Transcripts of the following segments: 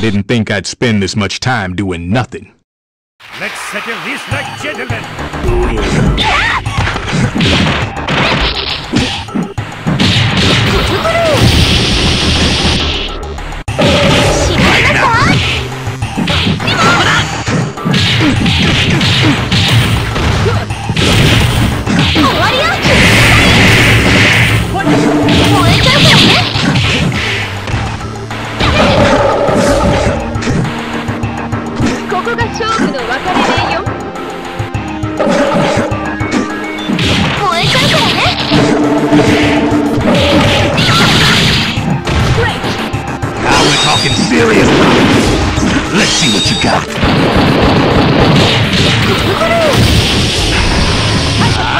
Didn't think I'd spend this much time doing nothing. Let's settle this like gentlemen. しまが勝負の分かれ目よ燃えちゃうからね Now we're talking serious. Let's see what you got.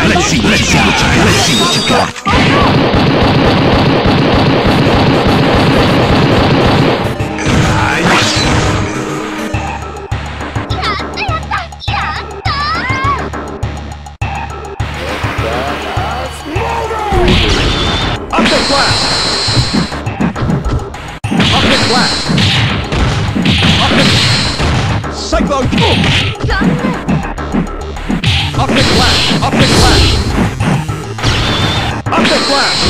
Let's see, let's see what you got. Let's see what you got. Cyclone... Boom! 残念 Optic blast! Optic blast! Optic blast!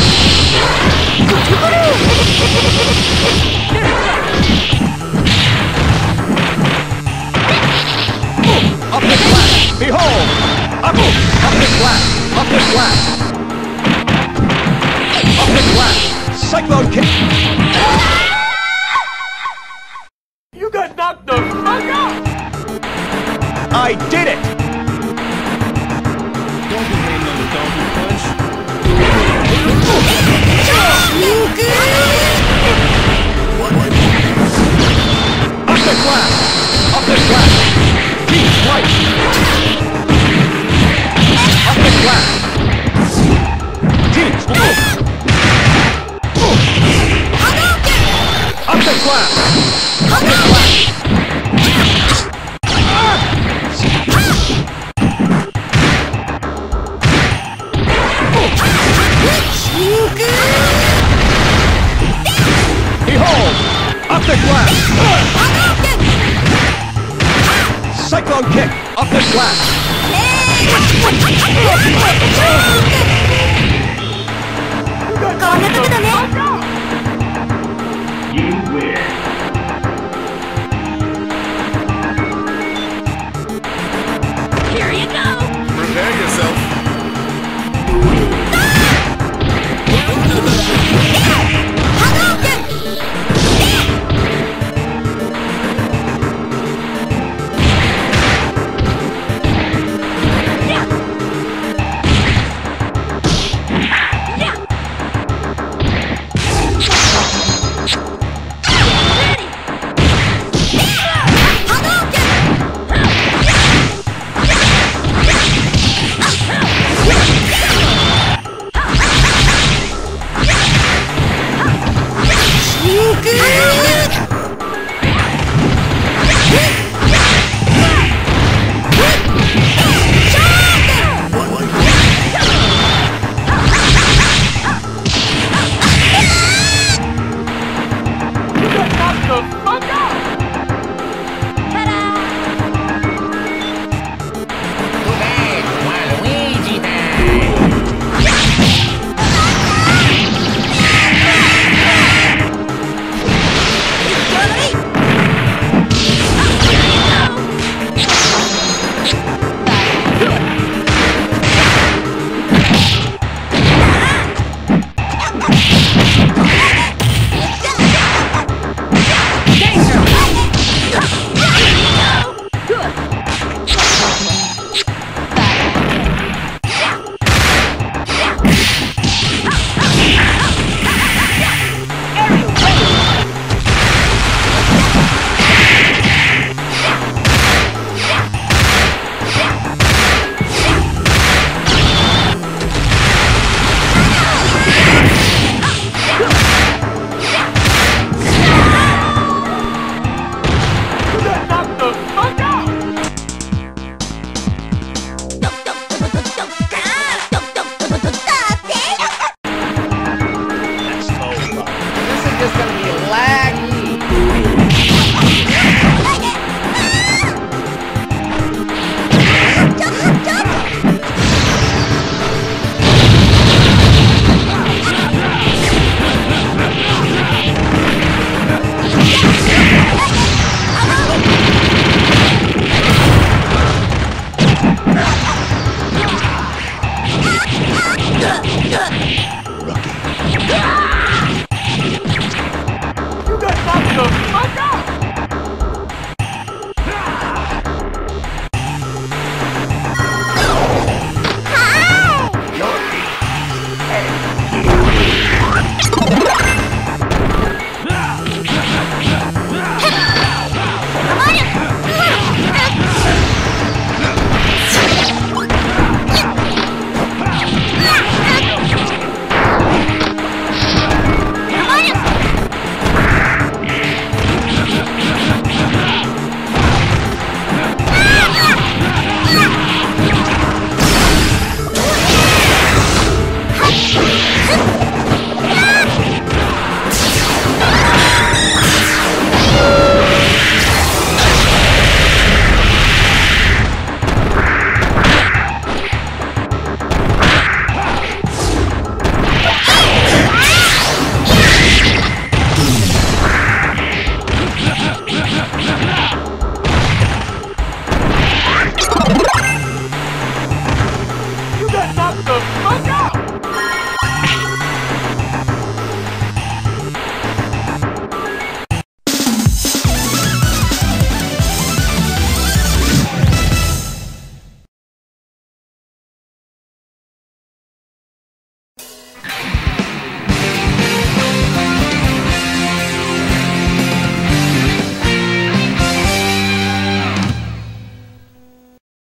Optic blast! Behold! Optic... Optic blast! Optic blast! Optic blast! Cyclone kick! You got knocked I did! kick up the glass. Hey! Hadouken!